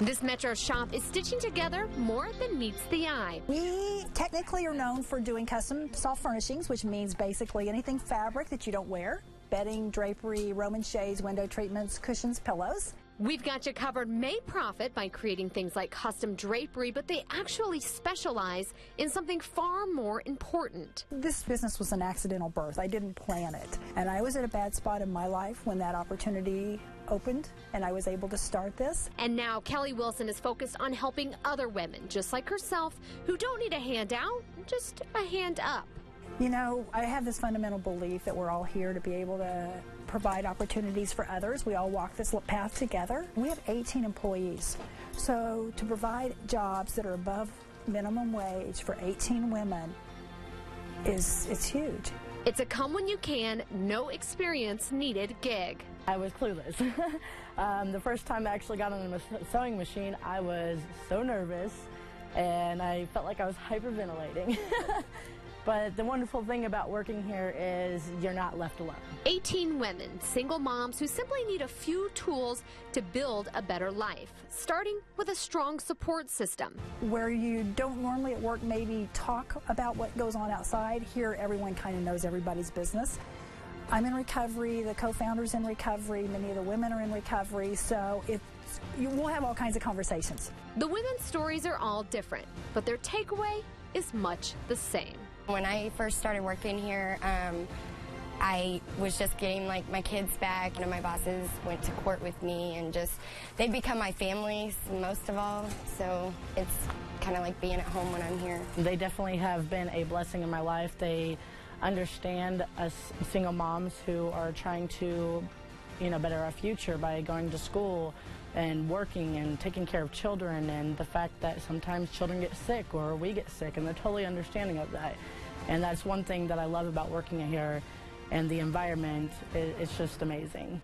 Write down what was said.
This Metro shop is stitching together more than meets the eye. We technically are known for doing custom soft furnishings, which means basically anything fabric that you don't wear bedding, drapery, Roman shades, window treatments, cushions, pillows. Weave Gotcha Covered may profit by creating things like custom drapery, but they actually specialize in something far more important. This business was an accidental birth. I didn't plan it. And I was at a bad spot in my life when that opportunity opened and I was able to start this. And now Kelly Wilson is focused on helping other women, just like herself, who don't need a handout, just a hand up. You know, I have this fundamental belief that we're all here to be able to provide opportunities for others. We all walk this path together. We have 18 employees. So to provide jobs that are above minimum wage for 18 women is it's huge. It's a come when you can, no experience needed gig. I was clueless. um, the first time I actually got on a sewing machine, I was so nervous and I felt like I was hyperventilating. But the wonderful thing about working here is you're not left alone. 18 women, single moms who simply need a few tools to build a better life, starting with a strong support system. Where you don't normally at work maybe talk about what goes on outside, here everyone kind of knows everybody's business. I'm in recovery, the co-founder's in recovery, many of the women are in recovery, so it's you will have all kinds of conversations. The women's stories are all different, but their takeaway is much the same. When I first started working here, um, I was just getting like my kids back. You know, my bosses went to court with me and just, they've become my family most of all. So it's kind of like being at home when I'm here. They definitely have been a blessing in my life. They understand us single moms who are trying to, you know, better our future by going to school and working and taking care of children and the fact that sometimes children get sick or we get sick and they're totally understanding of that. And that's one thing that I love about working here and the environment. It's just amazing.